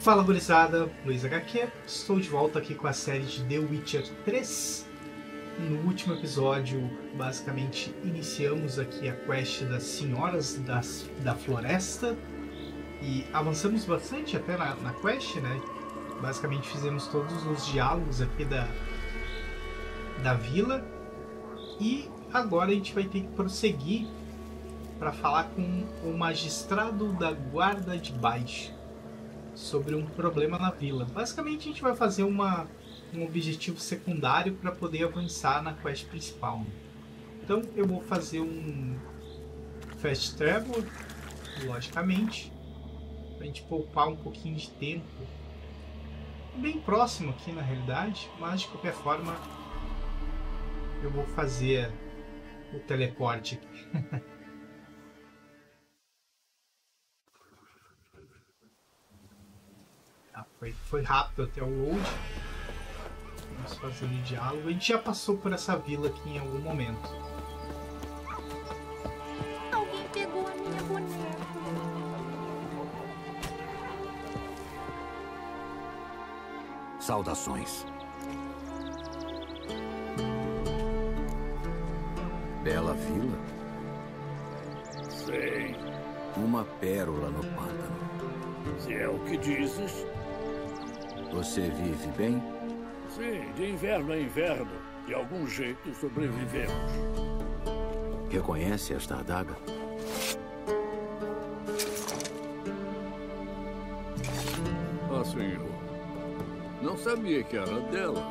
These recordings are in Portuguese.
Fala gurizada, Luiz HQ, estou de volta aqui com a série de The Witcher 3. No último episódio, basicamente, iniciamos aqui a quest das Senhoras das, da Floresta e avançamos bastante até na, na quest, né? Basicamente fizemos todos os diálogos aqui da, da vila e agora a gente vai ter que prosseguir para falar com o magistrado da Guarda de Baixo sobre um problema na vila. Basicamente, a gente vai fazer uma, um objetivo secundário para poder avançar na quest principal. Então, eu vou fazer um fast travel, logicamente, para a gente poupar um pouquinho de tempo. Bem próximo aqui na realidade, mas de qualquer forma, eu vou fazer o teleporte aqui. Foi, foi rápido até o load. Vamos fazendo o diálogo. A gente já passou por essa vila aqui em algum momento. Alguém pegou a minha boneca. Saudações. Bela vila? Sei, Uma pérola no pântano. se é o que dizes. Você vive bem? Sim, de inverno a inverno. De algum jeito sobrevivemos. Reconhece esta adaga? Ah, senhor. Não sabia que era delas.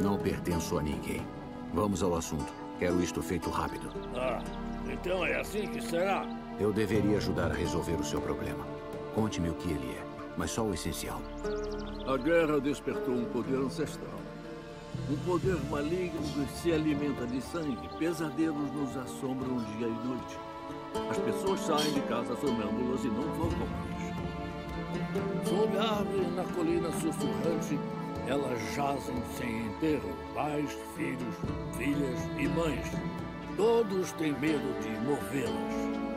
Não pertenço a ninguém. Vamos ao assunto. Quero isto feito rápido. Ah, então é assim que será. Eu deveria ajudar a resolver o seu problema. Conte-me o que ele é, mas só o essencial. A guerra despertou um poder ancestral. Um poder maligno que se alimenta de sangue. Pesadelos nos assombram dia e noite. As pessoas saem de casa sonâmbulas e não voltam mais. Sob a árvore na colina sussurrante, elas jazem sem enterro. Pais, filhos, filhas e mães. Todos têm medo de movê-las.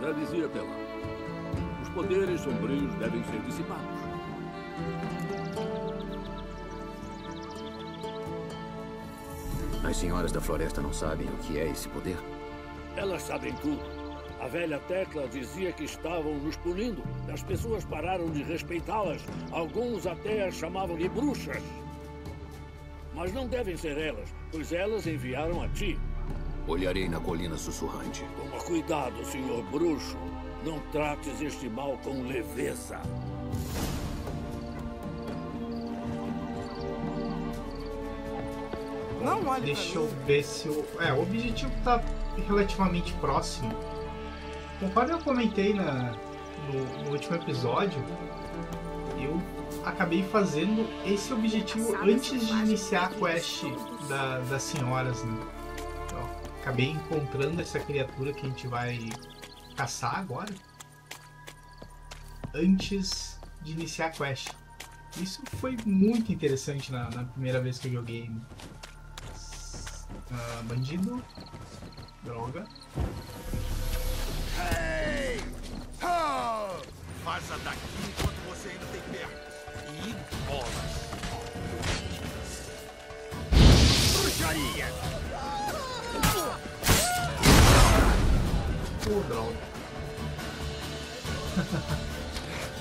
Já dizia até lá. Os poderes sombrios devem ser dissipados. As senhoras da floresta não sabem o que é esse poder? Elas sabem tudo. A velha Tecla dizia que estavam nos punindo. As pessoas pararam de respeitá-las. Alguns até as chamavam de bruxas. Mas não devem ser elas, pois elas enviaram a ti. Olharei na colina sussurrante. Toma cuidado, senhor bruxo. Não trates este mal com leveza. Não olhe Deixa eu ver se o. É, o objetivo tá relativamente próximo. Conforme eu comentei na, no, no último episódio, eu acabei fazendo esse objetivo antes de iniciar a que quest da- das senhoras, né? Acabei encontrando essa criatura que a gente vai caçar agora. Antes de iniciar a quest. Isso foi muito interessante na, na primeira vez que eu joguei. Ah, bandido. Droga. Droga.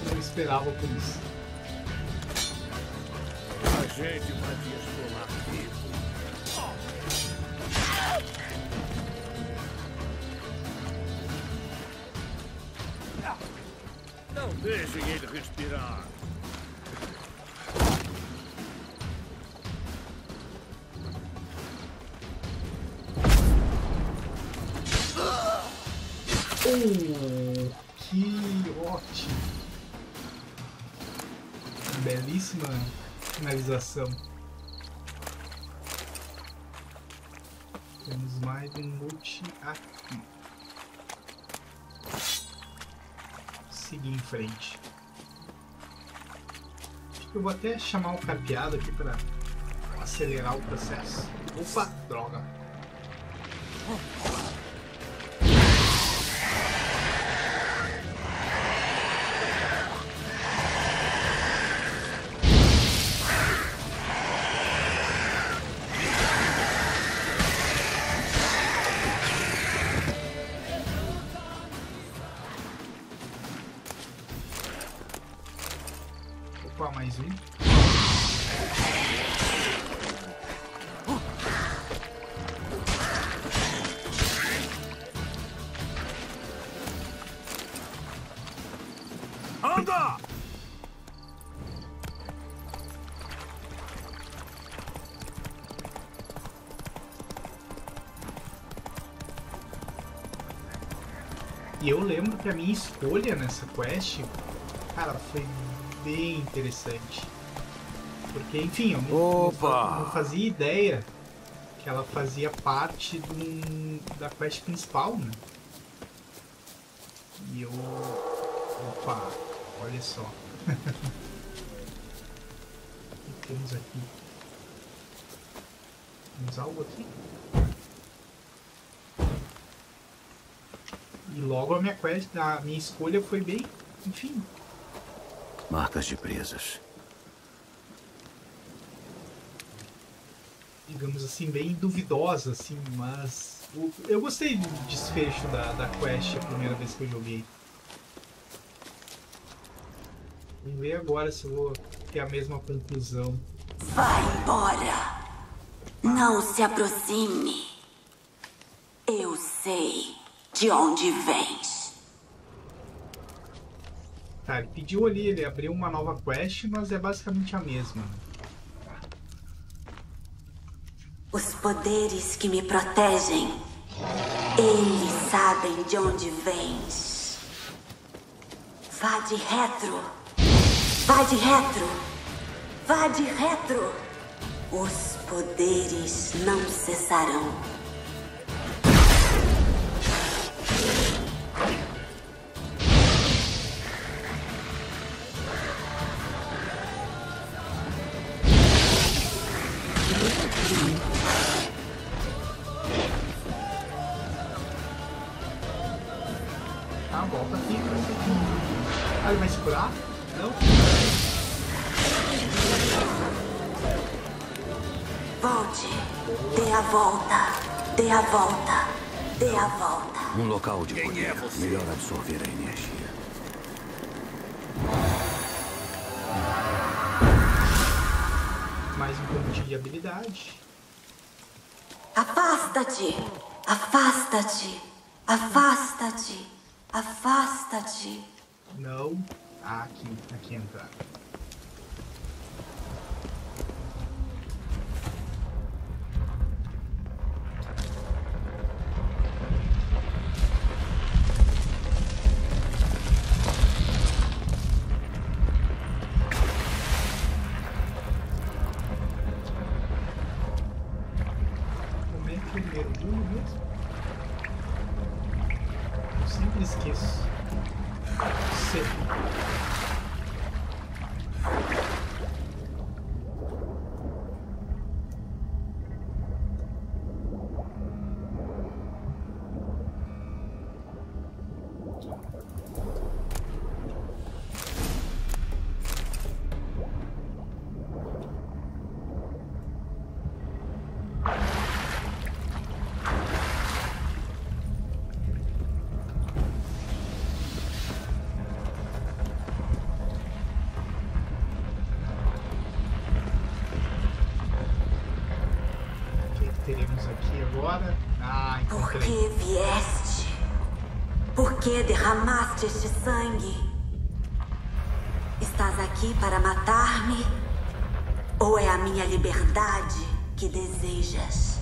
Não esperava por isso. A gente vai te vivo. Não deixem ele respirar. Finalização. Temos mais um loot aqui. Seguir em frente. Acho que eu vou até chamar o carpeado aqui para acelerar o processo. Opa, droga. E eu lembro que a minha escolha nessa quest, cara, foi bem interessante. Porque, enfim, eu não, não fazia ideia que ela fazia parte do, da quest principal, né? E eu. Opa, olha só. o que temos aqui? Temos algo aqui? E logo a minha escolha foi bem, enfim, Marcas de presas. digamos assim, bem duvidosa, assim, mas eu gostei do desfecho da, da quest a primeira vez que eu joguei. Vamos ver agora se eu vou ter a mesma conclusão. Vai embora. Não se aproxime. Eu sei de onde vens. Tá, ele pediu ali, ele abriu uma nova quest, mas é basicamente a mesma. Os poderes que me protegem. Eles sabem de onde vens. Vá de retro. Vá de retro. Vá de retro. Os poderes não cessarão. Dê a volta. Dê a volta. Dê a volta. Um local de Quem poder. é você? Melhor absorver a energia. Mais um ponto de habilidade. Afasta-te! Afasta-te! Afasta-te! Afasta-te! Não. Ah, aqui, aqui entrar. Agora? Ah, Por que vieste? Por que derramaste este sangue? Estás aqui para matar-me? Ou é a minha liberdade que desejas?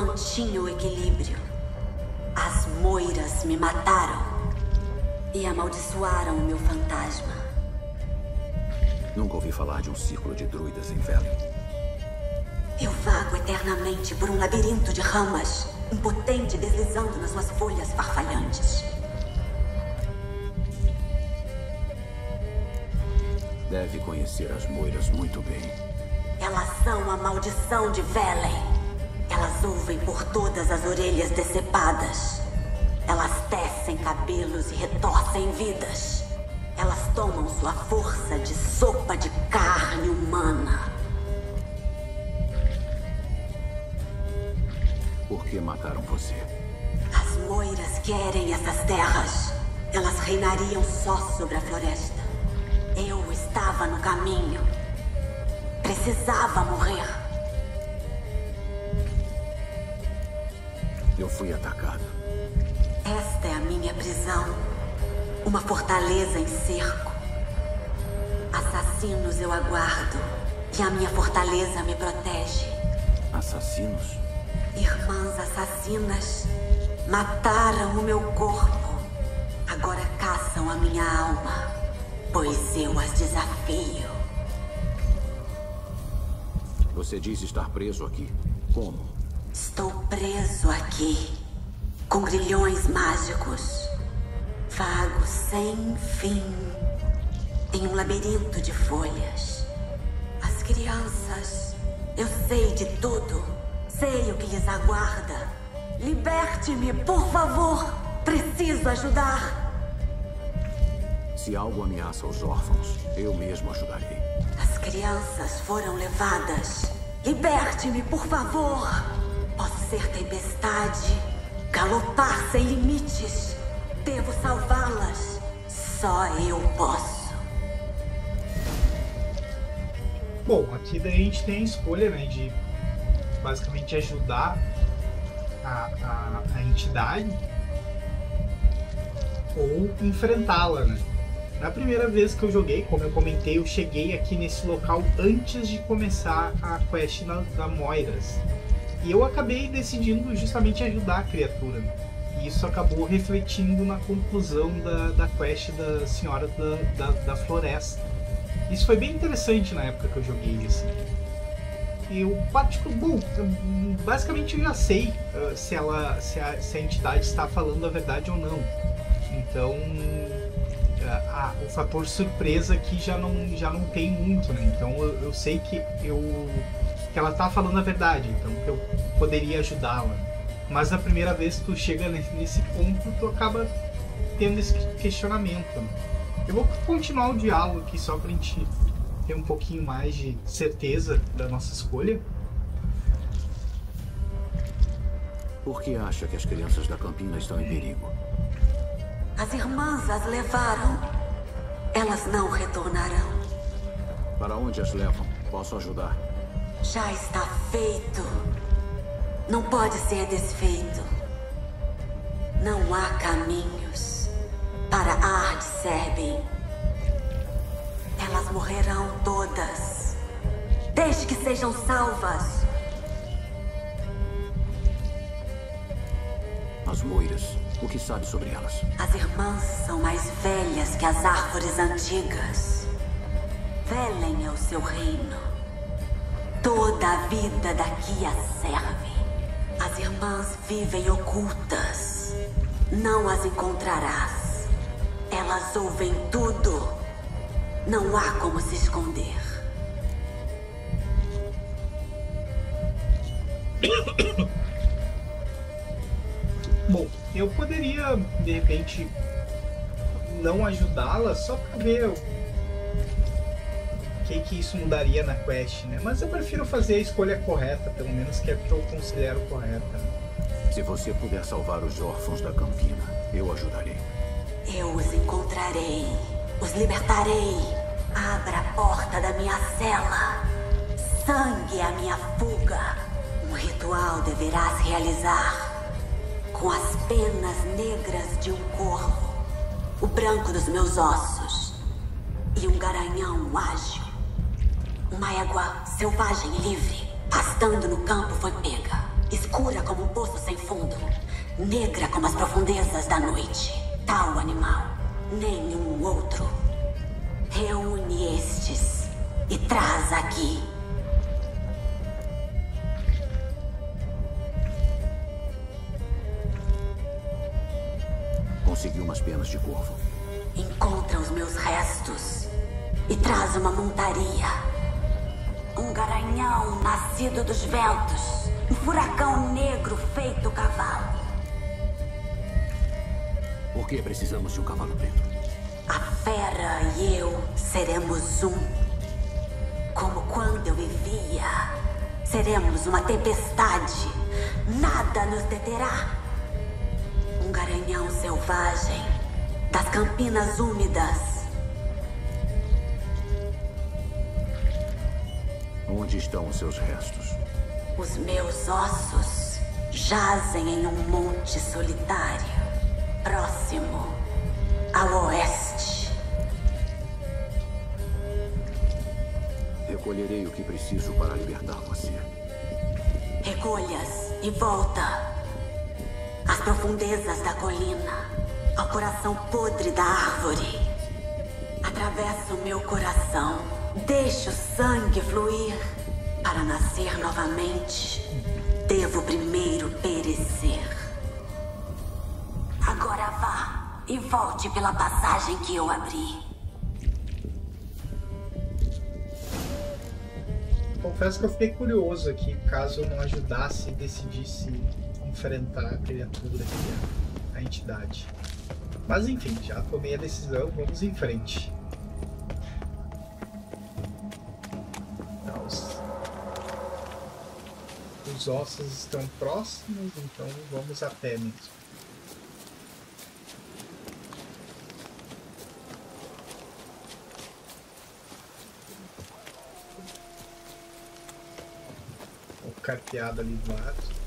Mantinha o equilíbrio. As moiras me mataram e amaldiçoaram o meu fantasma. Nunca ouvi falar de um círculo de druidas em Velen. Eu vago eternamente por um labirinto de ramas, impotente deslizando nas suas folhas farfalhantes. Deve conhecer as moiras muito bem. Elas são a maldição de Velen ouvem por todas as orelhas decepadas. Elas tecem cabelos e retorcem vidas. Elas tomam sua força de sopa de carne humana. Por que mataram você? As moiras querem essas terras. Elas reinariam só sobre a floresta. Eu estava no caminho. Precisava morrer. Eu fui atacado. Esta é a minha prisão. Uma fortaleza em cerco. Assassinos eu aguardo. E a minha fortaleza me protege. Assassinos? Irmãs assassinas mataram o meu corpo. Agora caçam a minha alma, pois eu as desafio. Você diz estar preso aqui. Como? Estou preso aqui, com grilhões mágicos. Vago sem fim, em um labirinto de folhas. As crianças, eu sei de tudo. Sei o que lhes aguarda. Liberte-me, por favor. Preciso ajudar. Se algo ameaça os órfãos, eu mesmo ajudarei. As crianças foram levadas. Liberte-me, por favor. Posso ser tempestade, galopar sem limites. Devo salvá-las. Só eu posso. Bom, aqui daí a gente tem a escolha, né, de basicamente ajudar a, a, a entidade ou enfrentá-la, né? Na primeira vez que eu joguei, como eu comentei, eu cheguei aqui nesse local antes de começar a quest da Moiras. E eu acabei decidindo justamente ajudar a criatura. E isso acabou refletindo na conclusão da, da quest da Senhora da, da, da Floresta. Isso foi bem interessante na época que eu joguei, assim. Eu, tipo, bom, basicamente eu já sei uh, se, ela, se a, se, a, entidade está falando a verdade ou não. Então, uh, o fator surpresa aqui já não, já não tem muito, né? Então eu, eu sei que, eu, que ela está falando a verdade, então que eu poderia ajudá-la. Mas na primeira vez que tu chega nesse ponto, tu acaba tendo esse questionamento. Eu vou continuar o diálogo aqui só pra gente ter um pouquinho mais de certeza da nossa escolha. Por que acha que as crianças da Campina estão em perigo? As irmãs as levaram. Elas não retornarão. Para onde as levam? Posso ajudar? Já está feito. Não pode ser desfeito. Não há caminhos para Ard Serbin. Elas morrerão todas, desde que sejam salvas. As moiras, o que sabe sobre elas? As irmãs são mais velhas que as árvores antigas. Velen é o seu reino. A vida daqui a serve. As irmãs vivem ocultas. Não as encontrarás. Elas ouvem tudo. Não há como se esconder. Bom, eu poderia, de repente, não ajudá-la só pra ver que, que isso mudaria na quest, né? Mas eu prefiro fazer a escolha correta, pelo menos que é o que eu considero correta. Se você puder salvar os órfãos da Campina, eu ajudarei. Eu os encontrarei. Os libertarei. Abra a porta da minha cela. Sangue é a minha fuga. Um ritual deverás realizar. Com as penas negras de um corvo. O branco dos meus ossos. E um garanhão ágil. Uma égua selvagem e livre. Pastando no campo foi pega. Escura como um poço sem fundo. Negra como as profundezas da noite tal animal, nenhum outro. Reúne estes e traz aqui. Consegui umas penas de corvo. Encontra os meus restos e traz uma montaria. Um garanhão nascido dos ventos. Um furacão negro feito cavalo. Por que precisamos de um cavalo preto? A fera e eu seremos um. Como quando eu vivia. Seremos uma tempestade. Nada nos deterá. Um garanhão selvagem das campinas úmidas. Onde estão os seus restos? Os meus ossos jazem em um monte solitário, próximo ao oeste. Recolherei o que preciso para libertar você. Recolhas e volta às profundezas da colina, ao coração podre da árvore. Atravessa o meu coração, deixa o sangue fluir. Para nascer novamente, devo primeiro perecer. Agora vá e volte pela passagem que eu abri. Confesso que eu fiquei curioso aqui, caso eu não ajudasse e decidisse enfrentar a criatura aqui, a, a entidade. Mas enfim, já tomei a decisão, vamos em frente. Os ossos estão próximos, então vamos a pé mesmo. O carpeado ali do lado.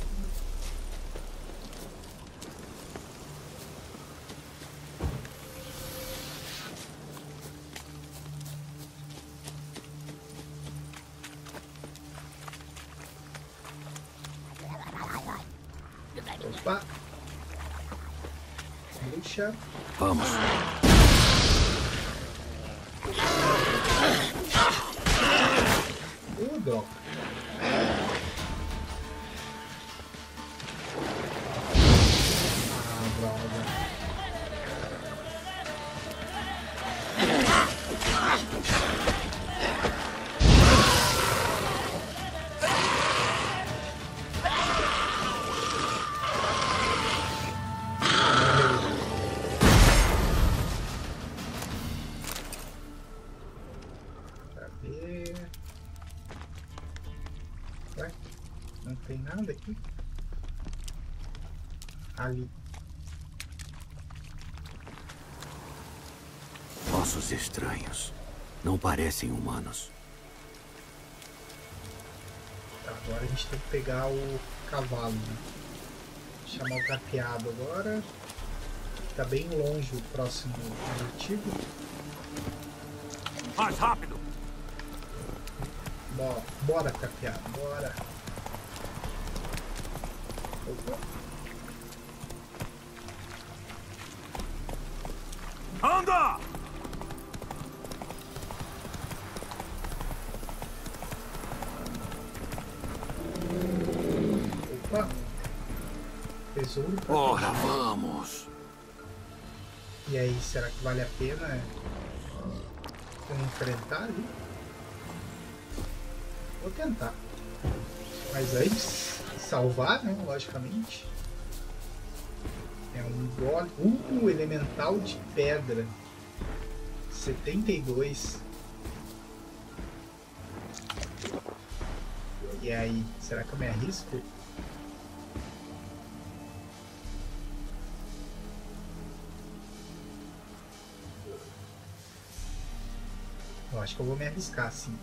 Humanos. Agora a gente tem que pegar o cavalo. né? Chamar o carpeado agora. Tá bem longe o próximo objetivo. Mais rápido! Bora, bora carpeado, bora. Opa. Anda! Tesouro Ora, vamos. E aí, será que vale a pena eu enfrentar ali? Vou tentar. Mas antes, salvar, né? Logicamente. É um gole. Uh, elemental de pedra. 72. E aí, será que eu me arrisco? Acho que eu vou me arriscar, sim.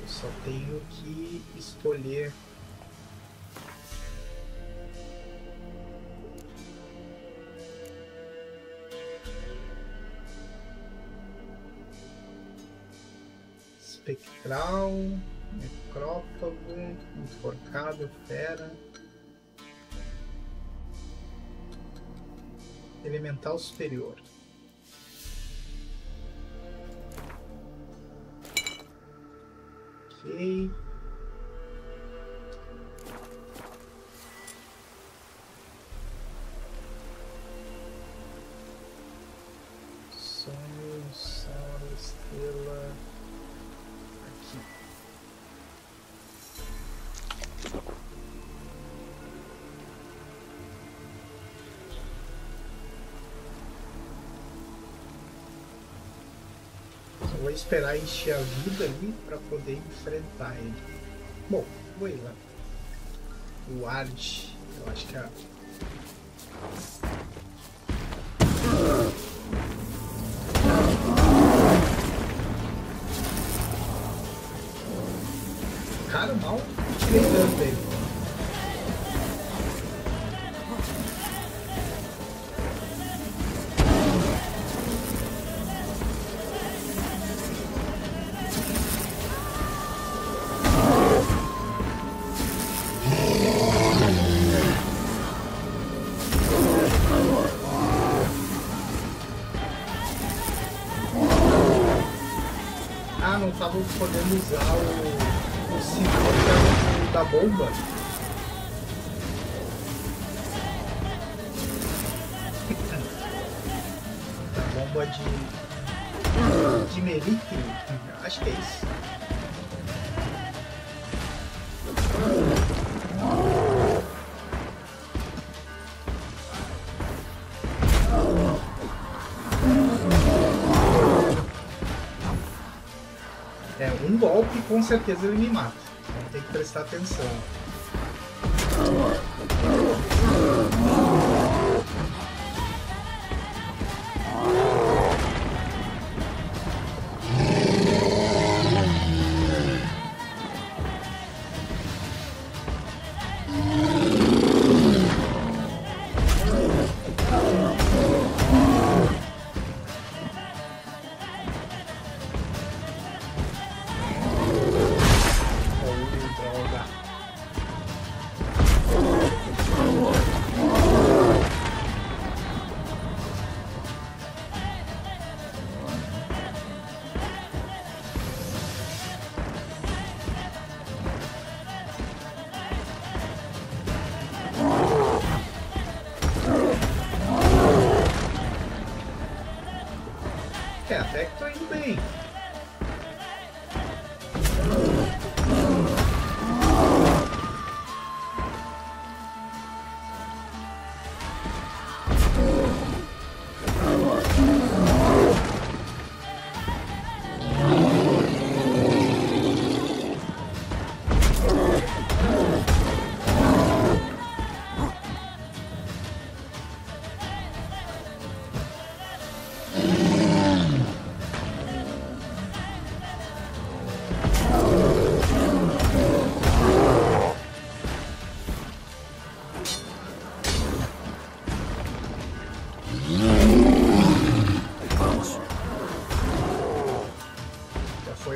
Eu só tenho que escolher. Espectral, necrófago, enforcado, fera. Elemental superior. Ok. Sonho, sol, estrela. Aqui. Só vou esperar encher a vida ali poder enfrentar ele. Bom, vou ir lá. O Ard, eu acho que é. Podendo usar o, o símbolo que era o da bomba. Com certeza ele me mata. Então tem que prestar atenção.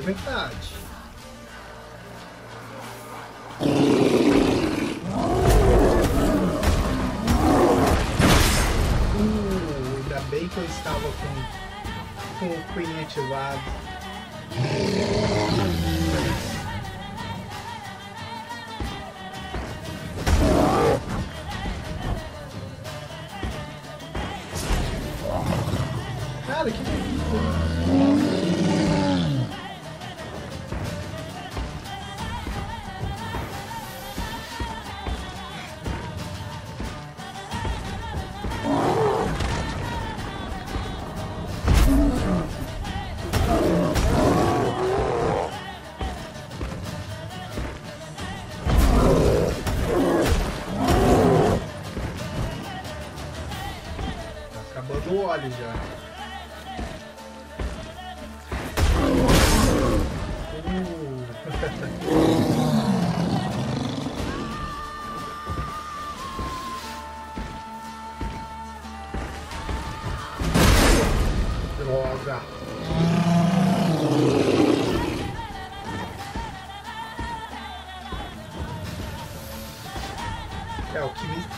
Metade. Uh, ainda bem que eu estava com, com o Queen ativado.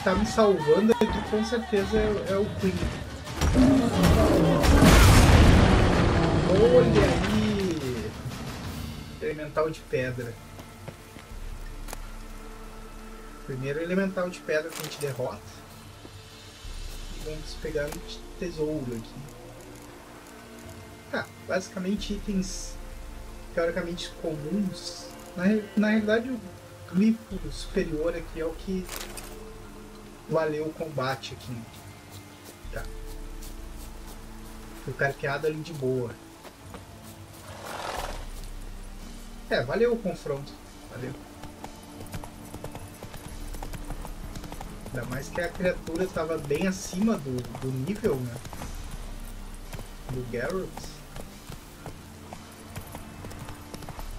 Tá me salvando aqui com certeza é, é o Queen. Olha aí! Elemental de pedra. Primeiro elemental de pedra que a gente derrota. E vamos pegar um tesouro aqui. Tá, basicamente itens teoricamente comuns. Na, na realidade o glifo superior aqui é o que valeu o combate aqui. Tá. Fui carqueado ali de boa. É, valeu o confronto. Valeu. Ainda mais que a criatura estava bem acima do, do nível, né? Do Garrett.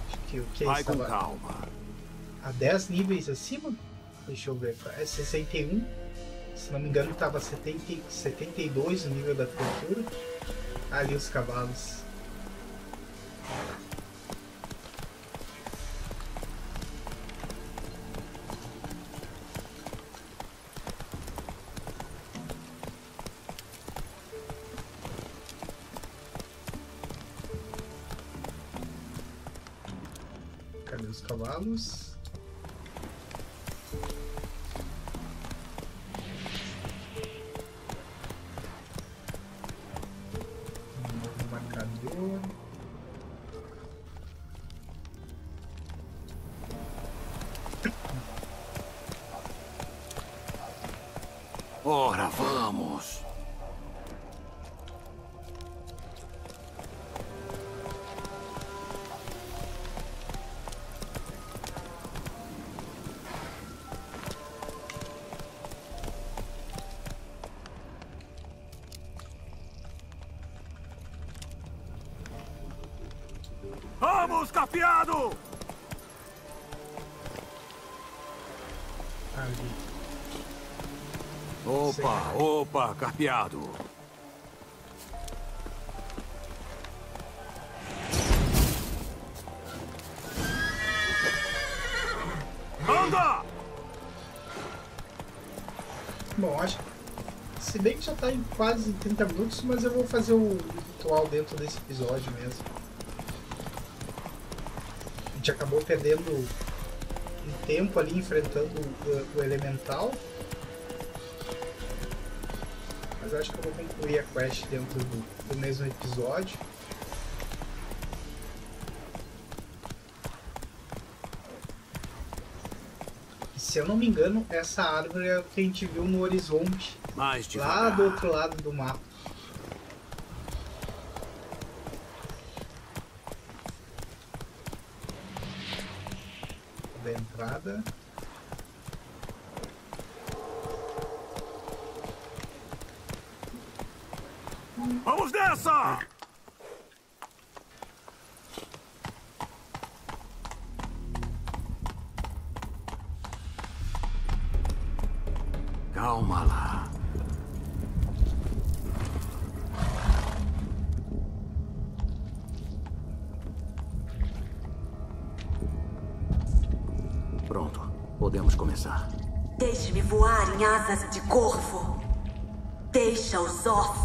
Acho que o que é isso? Vai com calma. A 10 níveis acima? Deixa eu ver. É 61. Se não me engano, estava 70, 72 o nível da criatura. Ali os cavalos. Cadê os cavalos? Carpeado. Anda! Bom, acho. Se bem que já tá em quase 30 minutos, mas eu vou fazer o ritual dentro desse episódio mesmo. A gente acabou perdendo um tempo ali enfrentando o, o elemental. Mas acho que eu vou concluir a quest dentro do, do mesmo episódio. Se eu não me engano, essa árvore é o que a gente viu no horizonte Mais lá do outro lado do mapa.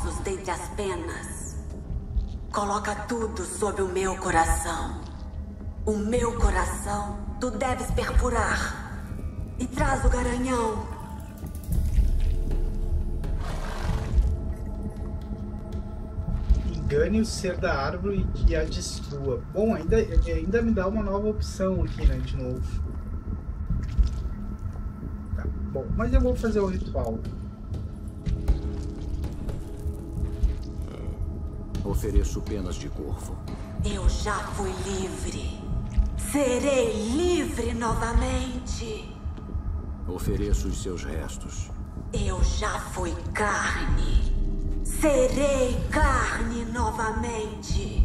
Ossos dentre as penas. Coloca tudo sob o meu coração. O meu coração tu deves perfurar. E traz o garanhão. Engane o ser da árvore e a destrua. Bom, ainda, ainda me dá uma nova opção aqui, né? De novo. Tá, bom, mas eu vou fazer o ritual. Ofereço penas de corvo. Eu já fui livre. Serei livre novamente. Ofereço os seus restos. Eu já fui carne. Serei carne novamente.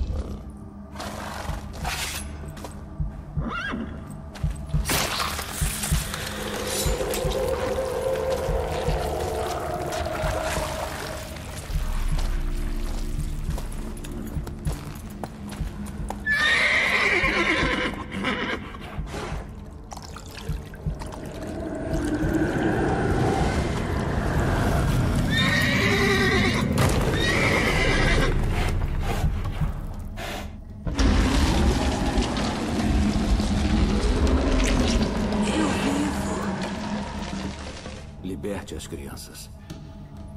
Liberte as crianças.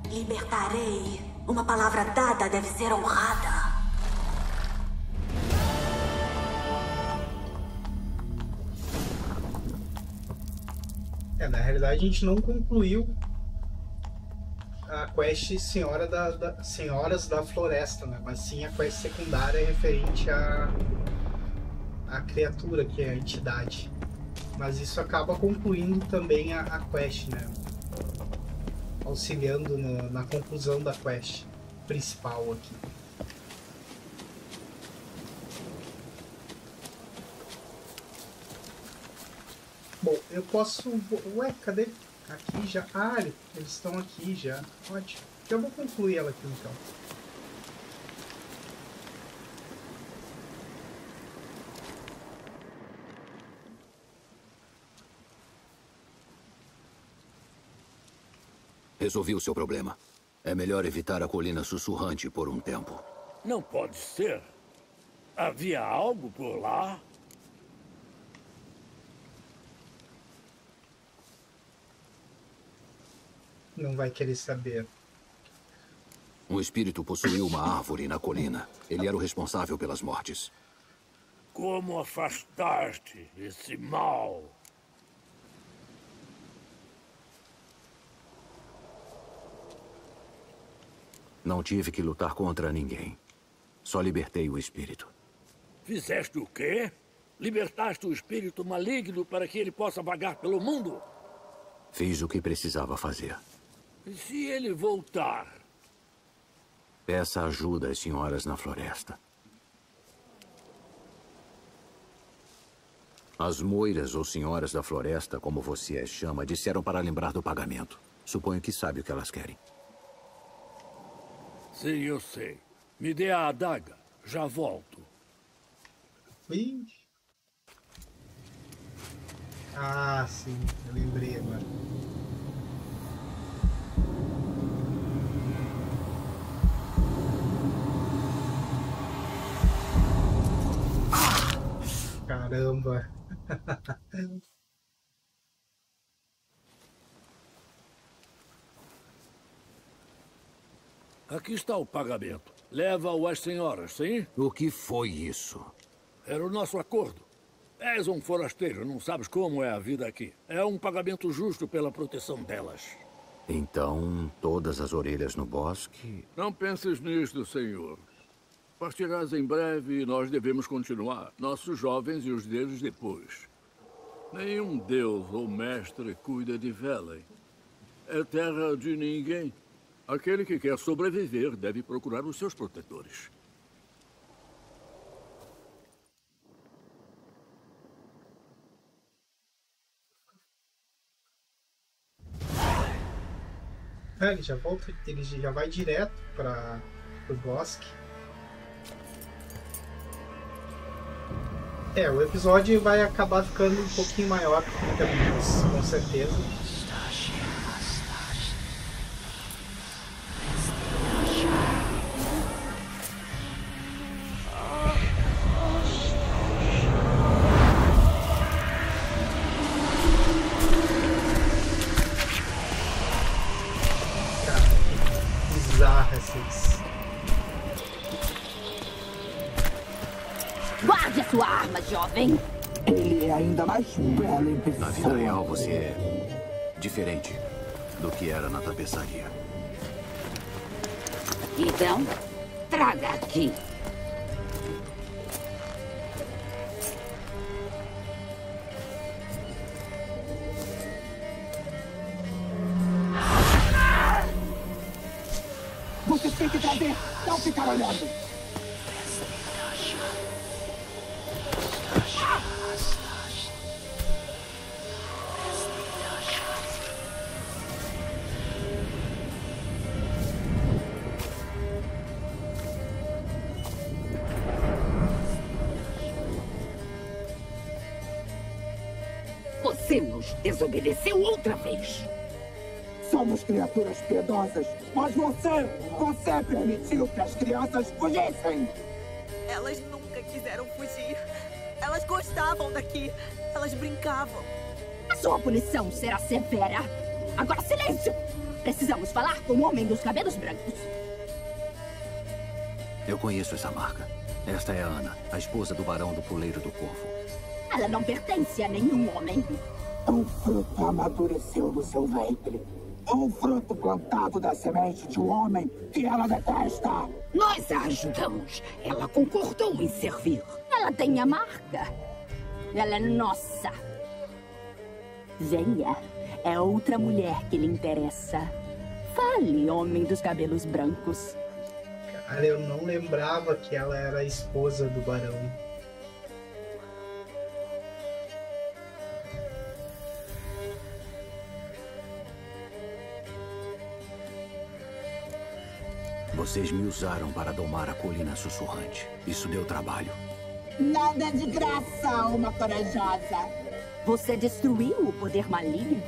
Libertarei. Uma palavra dada deve ser honrada. É, na realidade a gente não concluiu a quest Senhora da, da- Senhoras da Floresta, né? Mas sim a quest secundária referente à a, criatura, que é a entidade. Mas isso acaba concluindo também a, a quest, né? Auxiliando na, na conclusão da quest principal aqui. Bom, eu posso. Ué, cadê? Aqui já. Ah, eles estão aqui já. Ótimo. Eu vou concluir ela aqui então. Resolvi o seu problema. É melhor evitar a colina sussurrante por um tempo. Não pode ser. Havia algo por lá? Não vai querer saber. Um espírito possuiu uma árvore na colina. Ele era o responsável pelas mortes. Como afastar-te esse mal? Não tive que lutar contra ninguém. Só libertei o espírito. Fizeste o quê? Libertaste o espírito maligno para que ele possa vagar pelo mundo? Fiz o que precisava fazer. E se ele voltar? Peça ajuda às senhoras na floresta. As moiras ou senhoras da floresta, como você as chama, disseram para lembrar do pagamento. Suponho que sabe o que elas querem. Sim, eu sei. Me dê a adaga. Já volto. Ih. Ah, sim, eu lembrei agora. Caramba. Aqui está o pagamento. Leva-o às senhoras, sim? O que foi isso? Era o nosso acordo. És um forasteiro, não sabes como é a vida aqui. É um pagamento justo pela proteção delas. Então, todas as orelhas no bosque. Não penses nisto, senhor. Partirás em breve e nós devemos continuar. Nossos jovens e os deles depois. Nenhum deus ou mestre cuida de Velen. É terra de ninguém. Aquele que quer sobreviver deve procurar os seus protetores. Ah, ele já volta, ele já vai direto para o bosque. É, o episódio vai acabar ficando um pouquinho maior que 30 minutos, com certeza. Bizarra essas. Guarde a sua arma, jovem. Ele é ainda mais belo em Na vida real, você é diferente do que era na tapeçaria. Então, traga aqui. Não ficar você permitiu que as crianças fugissem. Elas nunca quiseram fugir. Elas gostavam daqui. Elas brincavam. A sua punição será severa. Agora, silêncio! Precisamos falar com o homem dos cabelos brancos. Eu conheço essa marca. Esta é a Ana, a esposa do barão do Puleiro do Corvo. Ela não pertence a nenhum homem. Um fruto amadureceu no seu ventre. Um fruto plantado da semente de um homem que ela detesta. Nós a ajudamos. Ela concordou em servir. Ela tem a marca. Ela é nossa. Venha. É outra mulher que lhe interessa. Fale, homem dos cabelos brancos. Cara, eu não lembrava que ela era a esposa do barão. Vocês me usaram para domar a colina sussurrante. Isso deu trabalho. Nada de graça, alma corajosa. Você destruiu o poder maligno?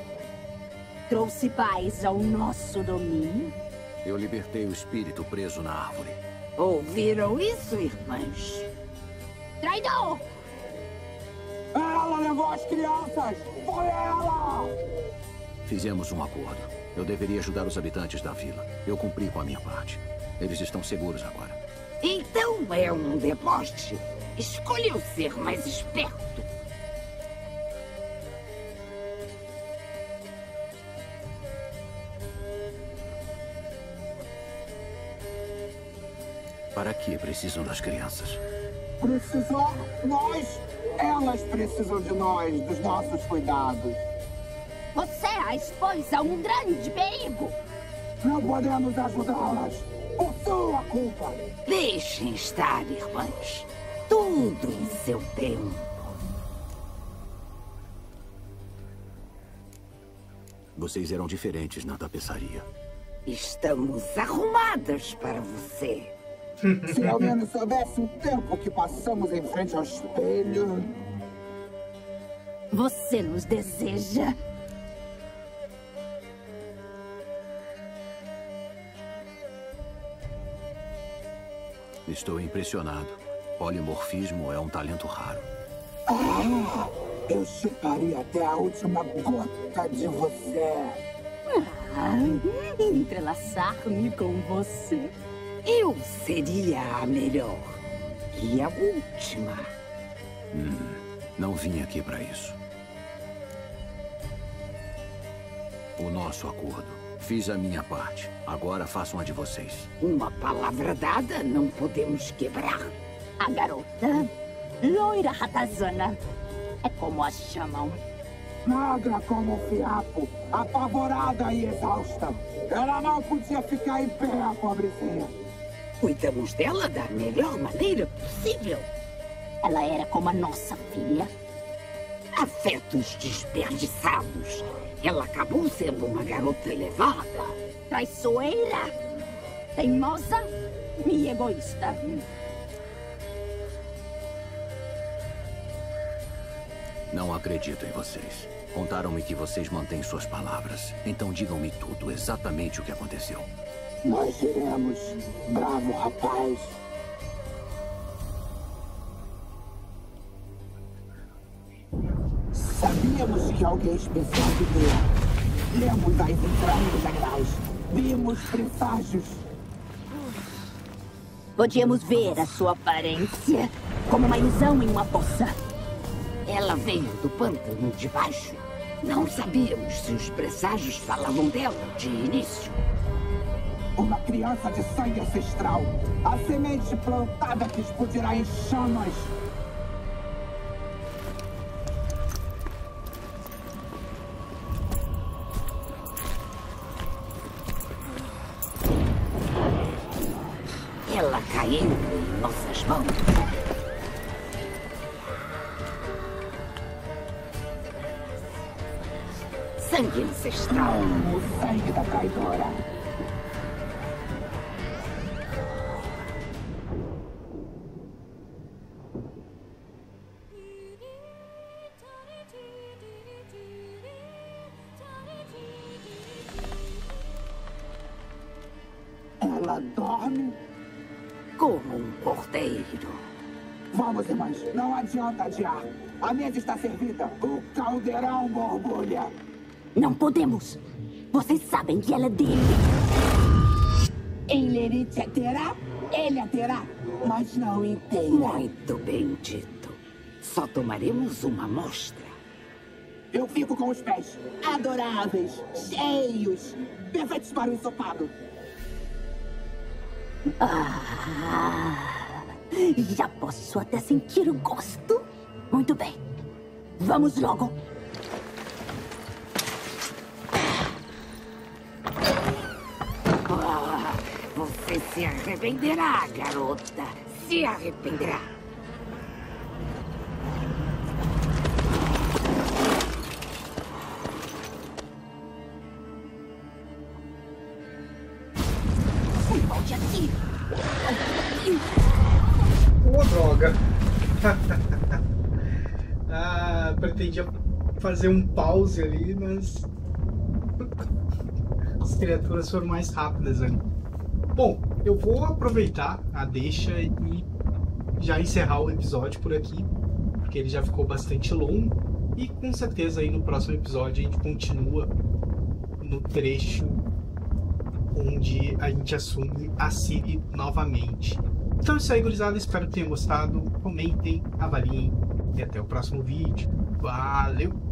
Trouxe paz ao nosso domínio? Eu libertei o espírito preso na árvore. Ouviram isso, irmãs? Traidor! Ela levou as crianças! Foi ela! Fizemos um acordo. Eu deveria ajudar os habitantes da vila. Eu cumpri com a minha parte. Eles estão seguros agora. Então é um deboche. Escolheu ser mais esperto. Para que precisam das crianças? Precisar? Nós? Elas precisam de nós, dos nossos cuidados. Você a expôs a um grande perigo. Não podemos ajudá-las. Culpa. Deixem estar, irmãs. Tudo em seu tempo. Vocês eram diferentes na tapeçaria. Estamos arrumadas para você. Se ao menos soubesse o tempo que passamos em frente ao espelho. Você nos deseja? Estou impressionado. Polimorfismo é um talento raro. Ah, eu chuparia até a última gota de você. Ah, entrelaçar-me com você. Eu seria a melhor. E a última. Hum, não vim aqui para isso. O nosso acordo. Fiz a minha parte. Agora façam a de vocês. Uma palavra dada não podemos quebrar. A garota, loira ratazana, é como a chamam. Magra como fiapo, apavorada e exausta. Ela não podia ficar em pé, a pobrezinha. Cuidamos dela da melhor maneira possível. Ela era como a nossa filha. Afetos desperdiçados. Ela acabou sendo uma garota elevada. Traiçoeira. Teimosa e egoísta. Não acredito em vocês. Contaram-me que vocês mantêm suas palavras. Então digam-me tudo, exatamente o que aconteceu. Nós diremos, bravo rapaz. Sabíamos que alguém especial viria. Lemos as entranhas atrás. Vimos presságios. Podíamos ver a sua aparência como uma ilusão em uma poça. Ela veio do pântano de baixo. Não sabíamos se os presságios falavam dela de início. Uma criança de sangue ancestral. A semente plantada que explodirá em chamas. Adianta adiar. A mesa está servida. O caldeirão borbulha. Não podemos. Vocês sabem que ela é dele. Ilerite a terá, ele a terá, mas não inteira. Muito bem dito. Só tomaremos uma amostra. Eu fico com os pés adoráveis, cheios, perfeitos para o ensopado. Ah, já posso até sentir o gosto. Muito bem. Vamos logo. Ah, você se arrependerá, garota. Se arrependerá. Fazer um pause ali, mas as criaturas foram mais rápidas ali. Bom, eu vou aproveitar a deixa e já encerrar o episódio por aqui, porque ele já ficou bastante longo. E com certeza aí no próximo episódio a gente continua no trecho onde a gente assume a Siri novamente. Então é isso aí, gurizada. Espero que tenham gostado. Comentem, avaliem e até o próximo vídeo. Valeu!